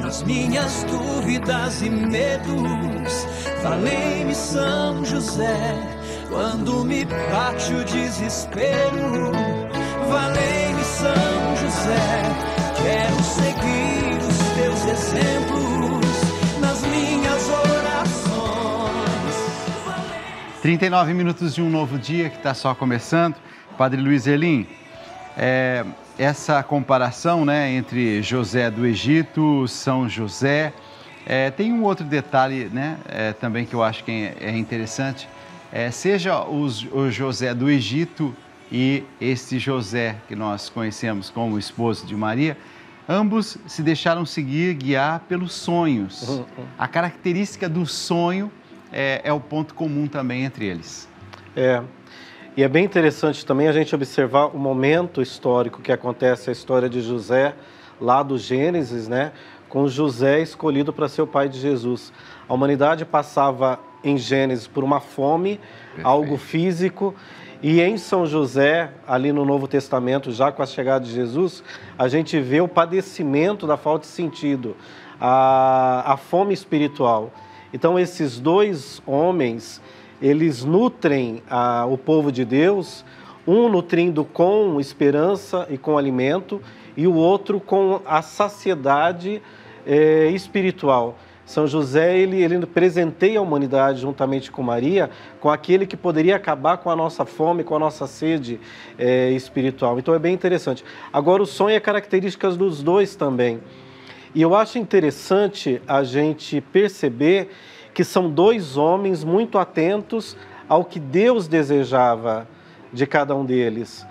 nas minhas dúvidas e medos. Valei-me São José quando me bate o desespero. Valei são José, quero seguir os teus exemplos nas minhas orações. 39 minutos de um novo dia que está só começando. Padre Luiz Elim, é, essa comparação né, entre José do Egito, São José, é, tem um outro detalhe né, é, também que eu acho que é, é interessante. É, seja os, o José do Egito e este José, que nós conhecemos como esposo de Maria, ambos se deixaram seguir, guiar pelos sonhos. Uhum, uhum. A característica do sonho é, é, o ponto comum também entre eles. É. E é bem interessante também a gente observar o momento histórico que acontece a história de José, lá do Gênesis, né? Com José escolhido para ser o pai de Jesus. A humanidade passava em Gênesis por uma fome, Perfeito. algo físico. E em São José, ali no Novo Testamento, já com a chegada de Jesus, a gente vê o padecimento da falta de sentido, a, a fome espiritual. Então, esses dois homens, eles nutrem a, o povo de Deus, um nutrindo com esperança e com alimento, e o outro com a saciedade é, espiritual. São José, ele, ele presenteia a humanidade juntamente com Maria, com aquele que poderia acabar com a nossa fome, com a nossa sede é, espiritual. Então é bem interessante. Agora, o sonho é características dos dois também. E eu acho interessante a gente perceber que são dois homens muito atentos ao que Deus desejava de cada um deles.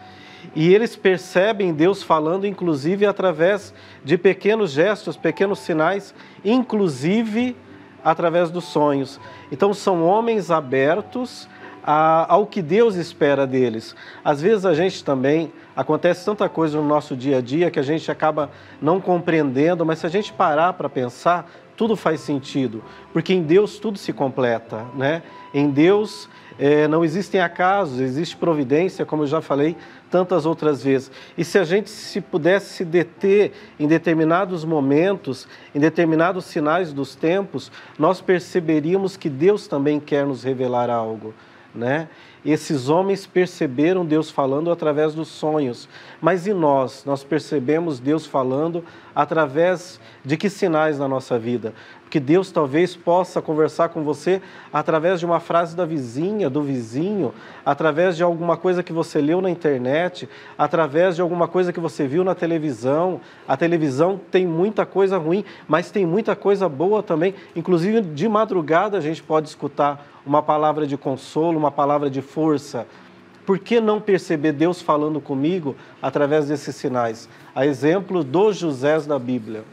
E eles percebem Deus falando, inclusive, através de pequenos gestos, pequenos sinais, inclusive através dos sonhos. Então, são homens abertos a, ao que Deus espera deles. Às vezes, a gente também, acontece tanta coisa no nosso dia a dia que a gente acaba não compreendendo, mas se a gente parar para pensar, tudo faz sentido, porque em Deus tudo se completa, né? Em Deus é, não existem acasos, existe providência, como eu já falei tantas outras vezes. E se a gente se pudesse se deter em determinados momentos, em determinados sinais dos tempos, nós perceberíamos que Deus também quer nos revelar algo, né? Esses homens perceberam Deus falando através dos sonhos, mas e nós? Nós percebemos Deus falando através de que sinais na nossa vida? Que Deus talvez possa conversar com você através de uma frase da vizinha, do vizinho, através de alguma coisa que você leu na internet, através de alguma coisa que você viu na televisão. A televisão tem muita coisa ruim, mas tem muita coisa boa também. Inclusive, de madrugada a gente pode escutar uma palavra de consolo, uma palavra de força. Por que não perceber Deus falando comigo através desses sinais? A exemplo dos Josés da Bíblia.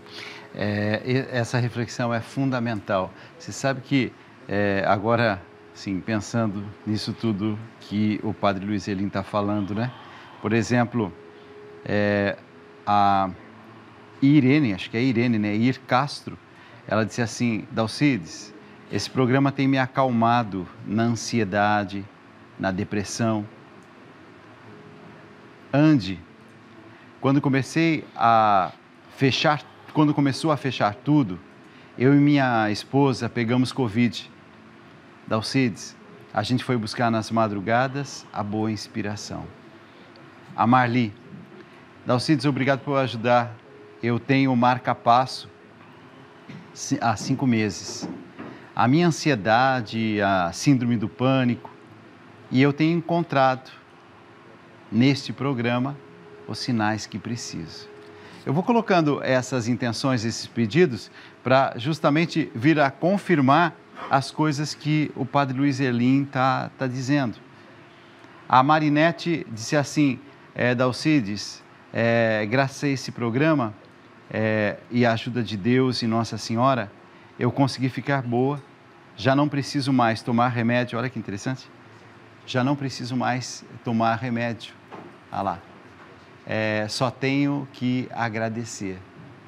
É, essa reflexão é fundamental. Você sabe que é, agora, sim, pensando nisso tudo que o Padre Luiz Elim está falando, né? Por exemplo, é, a Irene, acho que é Irene, né? Ir Castro, ela disse assim, Dalcides, esse programa tem me acalmado na ansiedade, na depressão. Ande, quando comecei a fechar quando começou a fechar tudo, eu e minha esposa pegamos Covid. Dalcides, a gente foi buscar nas madrugadas a boa inspiração. A Marli, Dalcides, obrigado por ajudar. Eu tenho marca-passo há cinco meses. A minha ansiedade, a síndrome do pânico, e eu tenho encontrado neste programa os sinais que preciso. Eu vou colocando essas intenções, esses pedidos, para justamente vir a confirmar as coisas que o Padre Luiz Elim está tá dizendo. A Marinette disse assim, é, Dalcides, é, graças a esse programa é, e a ajuda de Deus e Nossa Senhora, eu consegui ficar boa, já não preciso mais tomar remédio, olha que interessante, já não preciso mais tomar remédio. Ah lá, é, só tenho que agradecer,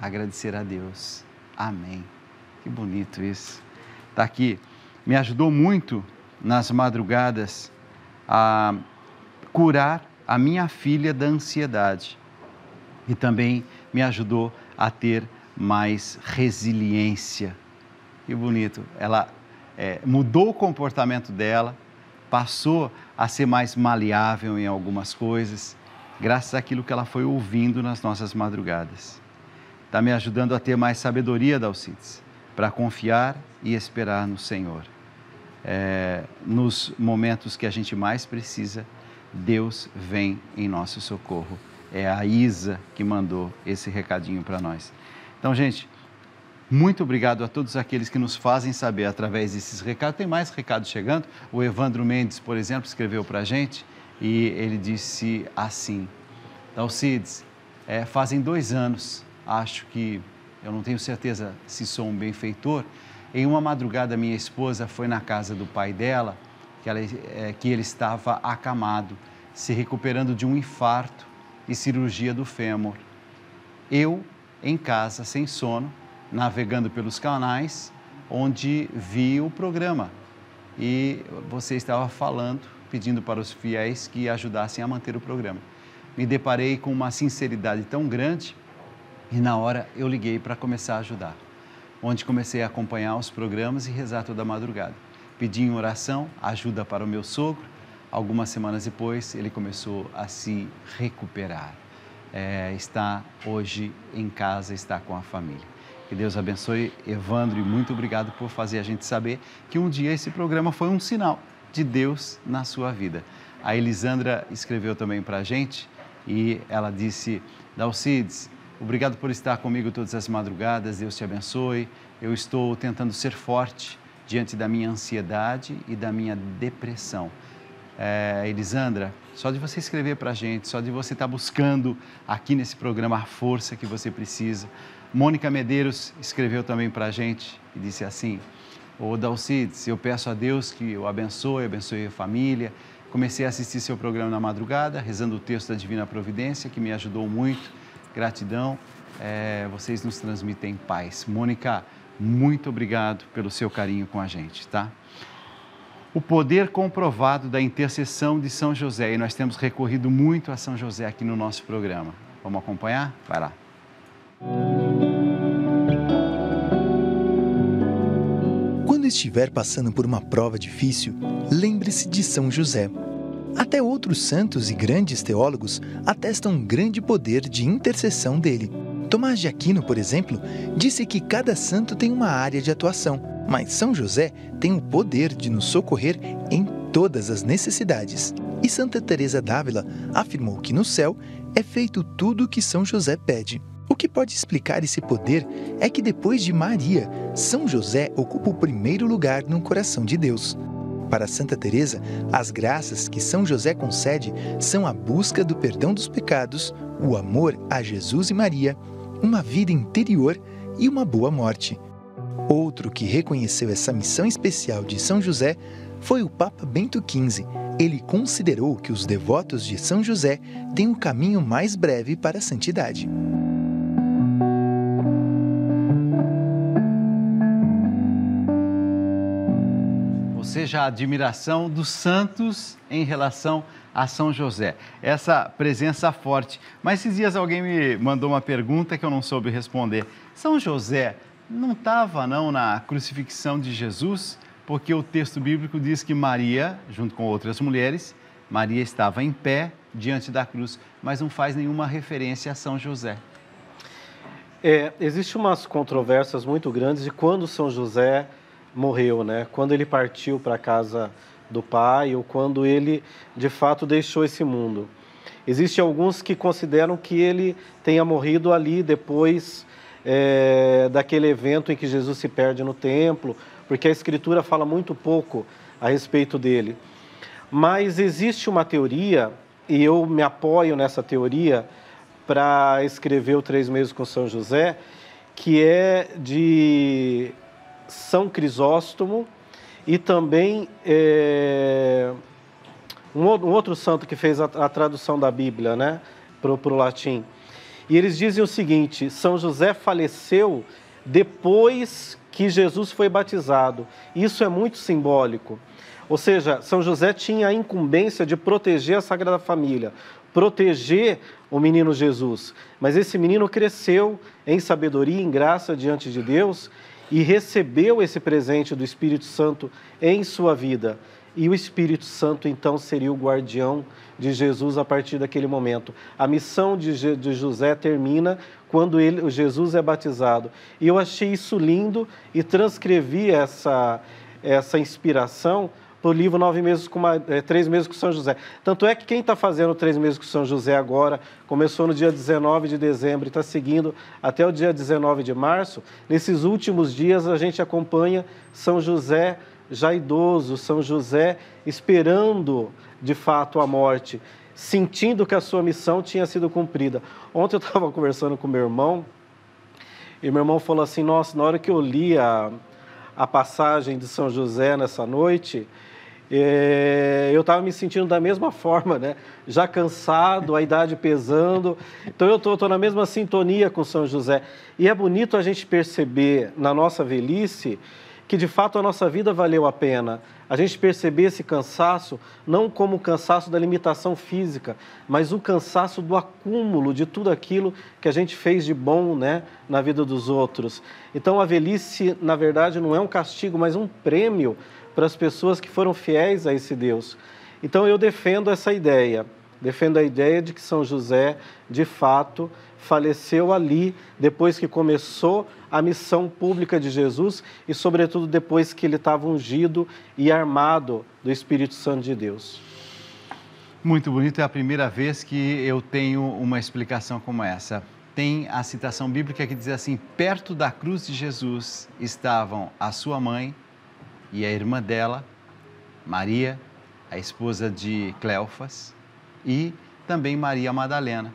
agradecer a Deus. Amém. Que bonito isso. Está aqui. Me ajudou muito nas madrugadas a curar a minha filha da ansiedade e também me ajudou a ter mais resiliência. Que bonito. Ela é, mudou o comportamento dela, passou a ser mais maleável em algumas coisas graças àquilo que ela foi ouvindo nas nossas madrugadas. Está me ajudando a ter mais sabedoria, Dalcides, para confiar e esperar no Senhor. É, nos momentos que a gente mais precisa, Deus vem em nosso socorro. É a Isa que mandou esse recadinho para nós. Então, gente, muito obrigado a todos aqueles que nos fazem saber através desses recados. Tem mais recados chegando. O Evandro Mendes, por exemplo, escreveu para a gente e ele disse assim: Dalcides, é, fazem dois anos, acho que, eu não tenho certeza se sou um benfeitor, em uma madrugada minha esposa foi na casa do pai dela, que, ela, é, que ele estava acamado, se recuperando de um infarto e cirurgia do fêmur. Eu, em casa, sem sono, navegando pelos canais, onde vi o programa e você estava falando, pedindo para os fiéis que ajudassem a manter o programa. Me deparei com uma sinceridade tão grande e na hora eu liguei para começar a ajudar, onde comecei a acompanhar os programas e rezar toda madrugada. Pedi em oração ajuda para o meu sogro. Algumas semanas depois ele começou a se recuperar. É, está hoje em casa, está com a família. Que Deus abençoe Evandro e muito obrigado por fazer a gente saber que um dia esse programa foi um sinal de Deus na sua vida. A Elisandra escreveu também para a gente e ela disse: Dalcides, obrigado por estar comigo todas as madrugadas, Deus te abençoe. Eu estou tentando ser forte diante da minha ansiedade e da minha depressão. É, Elisandra, só de você escrever para a gente, só de você estar tá buscando aqui nesse programa a força que você precisa, Mônica Medeiros escreveu também para a gente e disse assim: Ô Dalcides, eu peço a Deus que o abençoe, abençoe a família. Comecei a assistir seu programa na madrugada, rezando o texto da Divina Providência, que me ajudou muito. Gratidão. É, vocês nos transmitem paz. Mônica, muito obrigado pelo seu carinho com a gente, tá? O poder comprovado da intercessão de São José, e nós temos recorrido muito a São José aqui no nosso programa. Vamos acompanhar? Vai lá. Quando estiver passando por uma prova difícil, lembre-se de São José. Até outros santos e grandes teólogos atestam um grande poder de intercessão dele. Tomás de Aquino, por exemplo, disse que cada santo tem uma área de atuação, mas São José tem o poder de nos socorrer em todas as necessidades. E Santa Teresa d'Ávila afirmou que no céu é feito tudo o que São José pede. O que pode explicar esse poder é que depois de Maria, São José ocupa o primeiro lugar no coração de Deus. Para Santa Teresa, as graças que São José concede são a busca do perdão dos pecados, o amor a Jesus e Maria, uma vida interior e uma boa morte. Outro que reconheceu essa missão especial de São José foi o Papa Bento XV. Ele considerou que os devotos de São José têm o um caminho mais breve para a santidade. Seja a admiração dos santos em relação a São José. Essa presença forte. Mas esses dias alguém me mandou uma pergunta que eu não soube responder. São José não estava não na crucifixão de Jesus, porque o texto bíblico diz que Maria, junto com outras mulheres, Maria estava em pé diante da cruz, mas não faz nenhuma referência a São José. É, Existem umas controvérsias muito grandes de quando São José morreu, né? Quando ele partiu para a casa do pai ou quando ele de fato deixou esse mundo. Existem alguns que consideram que ele tenha morrido ali depois é, daquele evento em que Jesus se perde no templo, porque a Escritura fala muito pouco a respeito dele. Mas existe uma teoria, e eu me apoio nessa teoria para escrever o Três Meses com São José, que é de são Crisóstomo e também é, um, outro santo que fez a, a tradução da Bíblia né, para o latim. E eles dizem o seguinte: São José faleceu depois que Jesus foi batizado. Isso é muito simbólico. Ou seja, São José tinha a incumbência de proteger a Sagrada Família, proteger o menino Jesus. Mas esse menino cresceu em sabedoria, em graça diante de Deus e recebeu esse presente do Espírito Santo em sua vida. E o Espírito Santo então seria o guardião de Jesus a partir daquele momento. A missão de, de José termina quando ele, Jesus é batizado. E eu achei isso lindo e transcrevi essa, essa inspiração para o livro Nove Meses com uma, é, Três Meses com São José. Tanto é que quem está fazendo Três Meses com São José agora, começou no dia 19 de dezembro e está seguindo até o dia 19 de março, nesses últimos dias a gente acompanha São José já idoso, São José esperando de fato a morte, sentindo que a sua missão tinha sido cumprida. Ontem eu estava conversando com meu irmão e meu irmão falou assim: Nossa, na hora que eu li a, a passagem de São José nessa noite, é, eu estava me sentindo da mesma forma, né? Já cansado, a idade pesando. Então eu estou na mesma sintonia com São José. E é bonito a gente perceber na nossa velhice que de fato a nossa vida valeu a pena. A gente perceber esse cansaço não como o cansaço da limitação física, mas o cansaço do acúmulo de tudo aquilo que a gente fez de bom né, na vida dos outros. Então a velhice, na verdade, não é um castigo, mas um prêmio para as pessoas que foram fiéis a esse Deus. Então eu defendo essa ideia, defendo a ideia de que São José, de fato, faleceu ali, depois que começou a missão pública de Jesus e, sobretudo, depois que ele estava ungido e armado do Espírito Santo de Deus. Muito bonito, é a primeira vez que eu tenho uma explicação como essa. Tem a citação bíblica que diz assim: perto da cruz de Jesus estavam a sua mãe e a irmã dela, Maria, a esposa de Cleofas, e também Maria Madalena.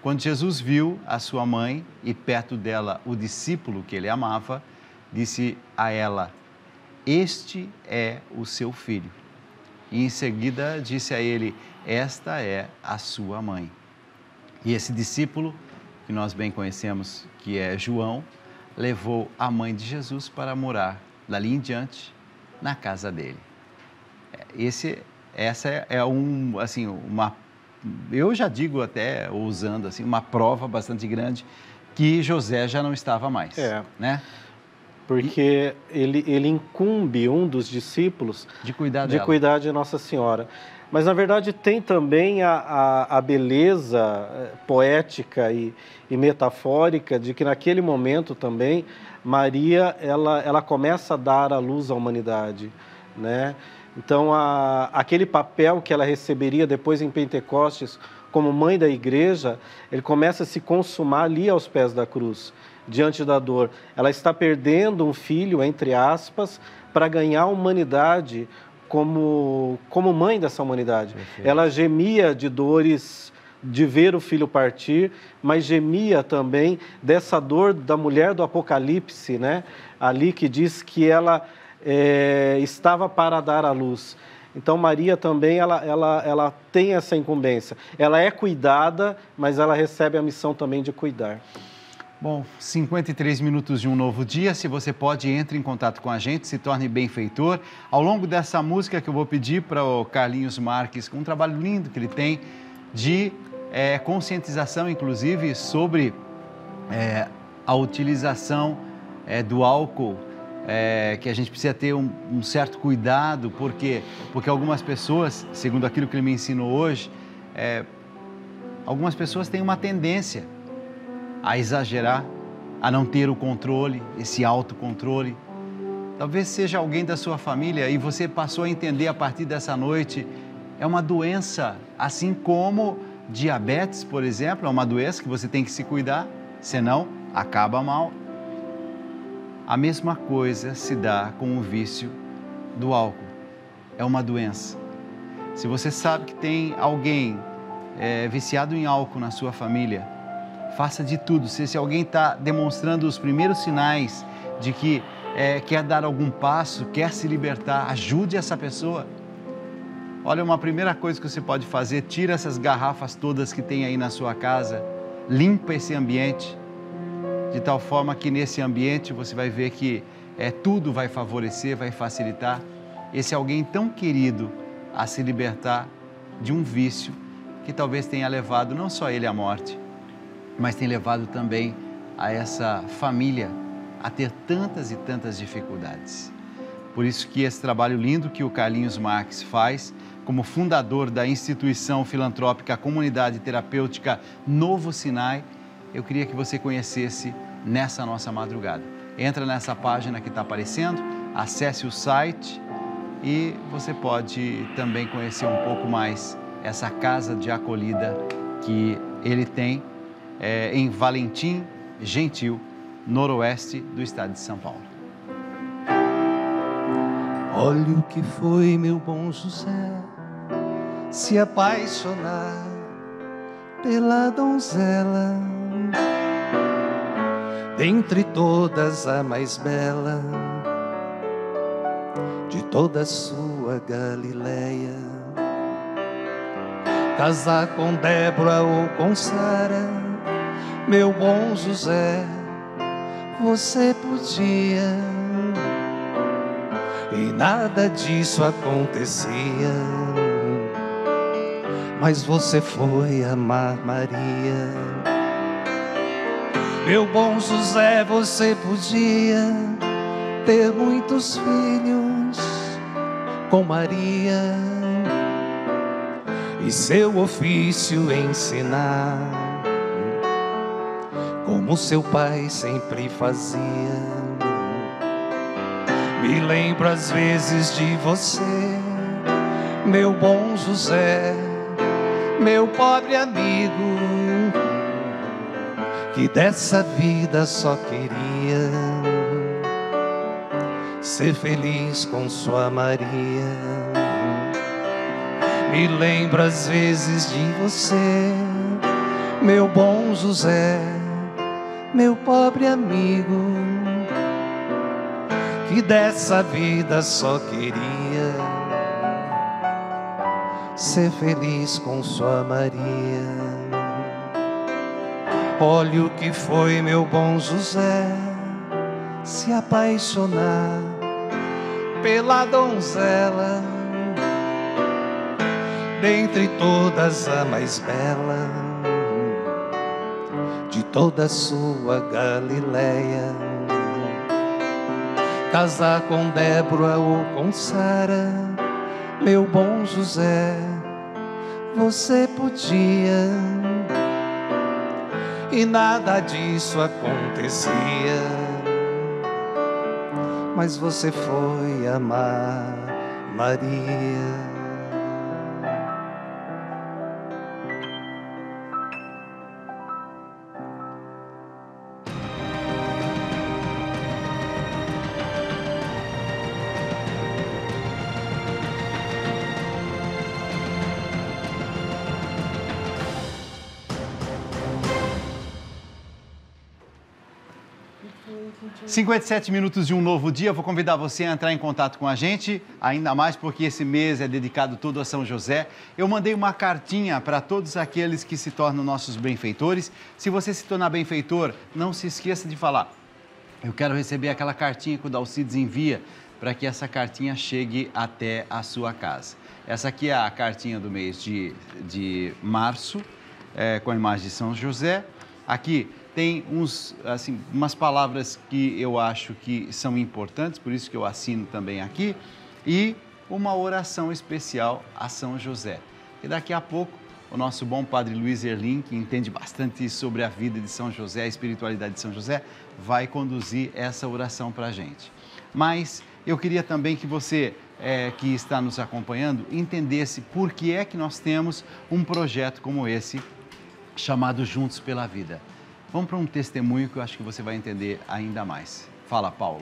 Quando Jesus viu a sua mãe e perto dela o discípulo que ele amava, disse a ela: Este é o seu filho. E em seguida disse a ele: Esta é a sua mãe. E esse discípulo, que nós bem conhecemos, que é João, levou a mãe de Jesus para morar dali em diante na casa dele. Esse, essa é, é um, assim, uma eu já digo até, usando assim, uma prova bastante grande que José já não estava mais, é. né? Porque ele, ele incumbe um dos discípulos de cuidar, de, cuidar de Nossa Senhora. Mas, na verdade, tem também a, a, a beleza eh, poética e, e, metafórica de que, naquele momento também, Maria ela, ela começa a dar a luz à humanidade, né? Então, a, aquele papel que ela receberia depois em Pentecostes como mãe da igreja, ele começa a se consumar ali aos pés da cruz, diante da dor. Ela está perdendo um filho, entre aspas, para ganhar a humanidade como, como mãe dessa humanidade. Perfeito. Ela gemia de dores de ver o filho partir, mas gemia também dessa dor da mulher do Apocalipse, né? Ali que diz que ela é, estava para dar à luz. Então Maria também ela, ela, ela tem essa incumbência. Ela é cuidada, mas ela recebe a missão também de cuidar. Bom, 53 minutos de um novo dia. Se você pode, entre em contato com a gente, se torne benfeitor. Ao longo dessa música que eu vou pedir para o Carlinhos Marques, com um trabalho lindo que ele tem de é, conscientização, inclusive, sobre é, a utilização é, do álcool é, que a gente precisa ter um, um, certo cuidado, porque porque algumas pessoas, segundo aquilo que ele me ensinou hoje, é, algumas pessoas têm uma tendência a exagerar, a não ter o controle, esse autocontrole. Talvez seja alguém da sua família e você passou a entender a partir dessa noite, é uma doença, assim como diabetes, por exemplo, é uma doença que você tem que se cuidar, senão acaba mal. A mesma coisa se dá com o vício do álcool. É uma doença. Se você sabe que tem alguém é, viciado em álcool na sua família, faça de tudo. Se esse alguém está demonstrando os primeiros sinais de que é, quer dar algum passo, quer se libertar, ajude essa pessoa. Olha, uma primeira coisa que você pode fazer: tira essas garrafas todas que tem aí na sua casa, limpa esse ambiente de tal forma que nesse ambiente você vai ver que é, tudo vai favorecer, vai facilitar esse alguém tão querido a se libertar de um vício que talvez tenha levado não só ele à morte, mas tem levado também a essa família a ter tantas e tantas dificuldades. Por isso que esse trabalho lindo que o Carlinhos Marques faz, como fundador da instituição filantrópica Comunidade Terapêutica Novo Sinai, eu queria que você conhecesse nessa nossa madrugada. Entra nessa página que está aparecendo, acesse o site e você pode também conhecer um pouco mais essa casa de acolhida que ele tem é, em Valentim Gentil, noroeste do estado de São Paulo. Olha o que foi meu bom José se apaixonar pela donzela dentre todas a mais bela de toda sua Galileia. Casar com Débora ou com Sara, meu bom José, você podia. e nada disso acontecia. Mas você foi amar Maria. Meu bom José, você podia ter muitos filhos com Maria e seu ofício ensinar, como seu pai sempre fazia. Me lembro às vezes de você, meu bom José, meu pobre amigo, que dessa vida só queria ser feliz com sua Maria. Me lembro às vezes de você, meu bom José, meu pobre amigo, que dessa vida só queria ser feliz com sua Maria. Olha o que foi meu bom José se apaixonar pela donzela dentre todas a mais bela de toda sua Galileia. Casar com Débora ou com Sara, meu bom José, você podia. E nada disso acontecia. Mas você foi amar Maria. 57 minutos de um novo dia. Vou convidar você a entrar em contato com a gente, ainda mais porque esse mês é dedicado todo a São José. Eu mandei uma cartinha para todos aqueles que se tornam nossos benfeitores. Se você se tornar benfeitor, não se esqueça de falar. Eu quero receber aquela cartinha que o Dalcides envia para que essa cartinha chegue até a sua casa. Essa aqui é a cartinha do mês de, de março, é, com a imagem de São José. Aqui tem uns, assim, umas palavras que eu acho que são importantes, por isso que eu assino também aqui, e uma oração especial a São José. E daqui a pouco, o nosso bom padre Luiz Erlim, que entende bastante sobre a vida de São José, a espiritualidade de São José, vai conduzir essa oração para a gente. Mas eu queria também que você é, que está nos acompanhando entendesse por que é que nós temos um projeto como esse chamado Juntos pela Vida. Vamos para um testemunho que eu acho que você vai entender ainda mais. Fala, Paulo.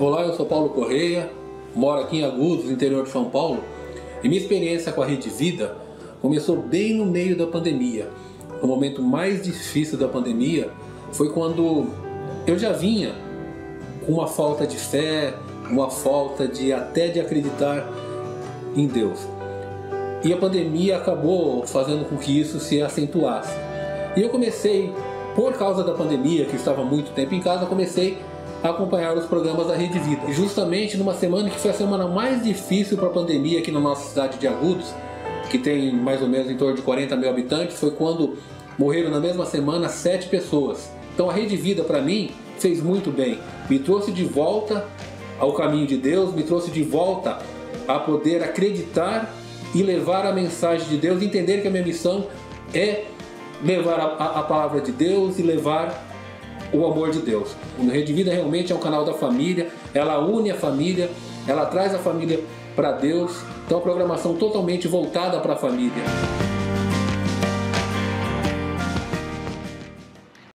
Olá, eu sou Paulo Correia, moro aqui em Agudos, interior de São Paulo, e minha experiência com a Rede Vida começou bem no meio da pandemia. O momento mais difícil da pandemia foi quando eu já vinha com uma falta de fé, uma falta de até de acreditar em Deus. E a pandemia acabou fazendo com que isso se acentuasse. E eu comecei, por causa da pandemia, que estava muito tempo em casa, comecei a acompanhar os programas da Rede Vida. E justamente numa semana que foi a semana mais difícil para a pandemia aqui na nossa cidade de Agudos, que tem mais ou menos em torno de 40 mil habitantes, foi quando morreram na mesma semana sete pessoas. Então a Rede Vida para mim fez muito bem, me trouxe de volta ao caminho de Deus, me trouxe de volta a poder acreditar e levar a mensagem de Deus, entender que a minha missão é levar a, a, a palavra de Deus e levar o amor de Deus. O Rede Vida realmente é um canal da família, ela une a família, ela traz a família para Deus, então a programação totalmente voltada para a família.